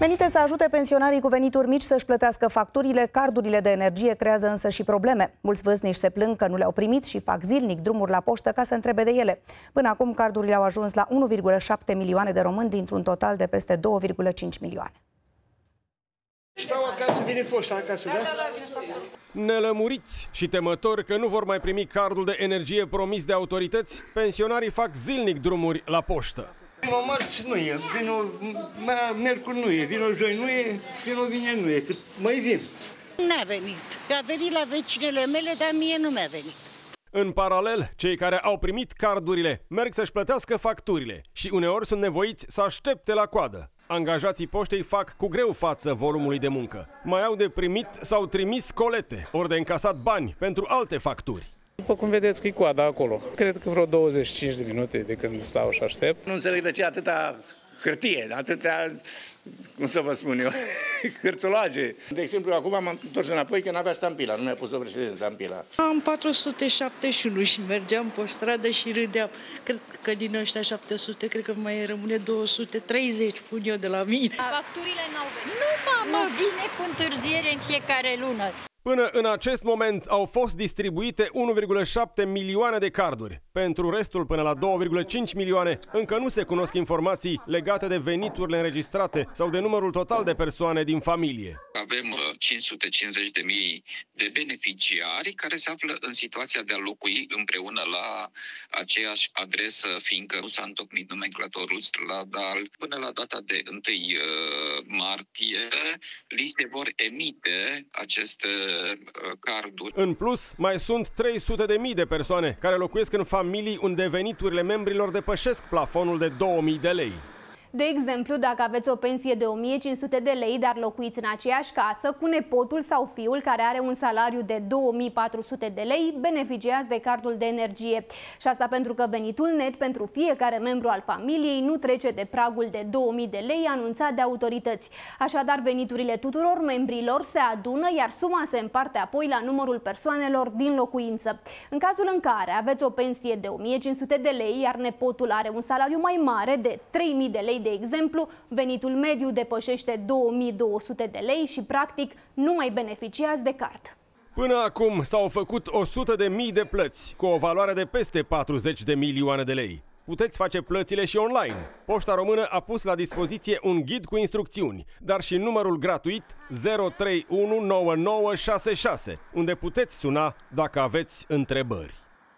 Menite să ajute pensionarii cu venituri mici să-și plătească facturile, cardurile de energie creează însă și probleme. Mulți vârstnici se plâng că nu le-au primit și fac zilnic drumuri la poștă ca să întrebe de ele. Până acum, cardurile au ajuns la 1,7 milioane de români dintr-un total de peste 2,5 milioane. Stau acasă, vine poșta acasă, da? Nelămuriți și temători că nu vor mai primi cardul de energie promis de autorități, pensionarii fac zilnic drumuri la poștă. Vino marți nu e, vino mercur nu e, vino joi nu e, vino vineri nu e, cât mai vin. N-a venit. A venit la vecinele mele, dar mie nu mi-a venit. În paralel, cei care au primit cardurile merg să-și plătească facturile și uneori sunt nevoiți să aștepte la coadă. Angajații poștei fac cu greu față volumului de muncă. Mai au de primit sau trimis colete, ori de încasat bani pentru alte facturi. După cum vedeți că e coada acolo. Cred că vreo 25 de minute de când stau și aștept. Nu înțeleg de ce atâta hârtie, atâtea, cum să vă spun eu, hârțulaje. De exemplu, acum am întors înapoi că n-avea ștampila, nu mi-a pus-o președinte ștampila. Am 471 și mergeam pe stradă și râdeam. Cred că din ăștia 700, cred că mai rămâne 230, pun eu de la mine. Facturile n-au venit. Nu, mamă, vine cu întârziere în fiecare lună. Până în acest moment au fost distribuite 1,7 milioane de carduri. Pentru restul, până la 2,5 milioane, încă nu se cunosc informații legate de veniturile înregistrate sau de numărul total de persoane din familie. Avem 550 uh, de mii de beneficiari care se află în situația de a locui împreună la aceeași adresă, fiindcă nu s-a întocmit nomenclatorul stradal. Până la data de 1 uh, martie, li se vor emite aceste Uh, carduri. În plus, mai sunt 300 de mii de persoane care locuiesc în familii unde veniturile membrilor depășesc plafonul de 2000 de lei. De exemplu, dacă aveți o pensie de 1500 de lei, dar locuiți în aceeași casă cu nepotul sau fiul care are un salariu de 2400 de lei, beneficiați de cardul de energie. Și asta pentru că venitul net pentru fiecare membru al familiei nu trece de pragul de 2000 de lei anunțat de autorități. Așadar, veniturile tuturor membrilor se adună, iar suma se împarte apoi la numărul persoanelor din locuință. În cazul în care aveți o pensie de 1500 de lei, iar nepotul are un salariu mai mare de 3000 de lei, de exemplu, venitul mediu depășește 2200 de lei și, practic, nu mai beneficiați de card. Până acum s-au făcut 100 de mii de plăți, cu o valoare de peste 40 de milioane de lei. Puteți face plățile și online. Poșta Română a pus la dispoziție un ghid cu instrucțiuni, dar și numărul gratuit 0319966, unde puteți suna dacă aveți întrebări.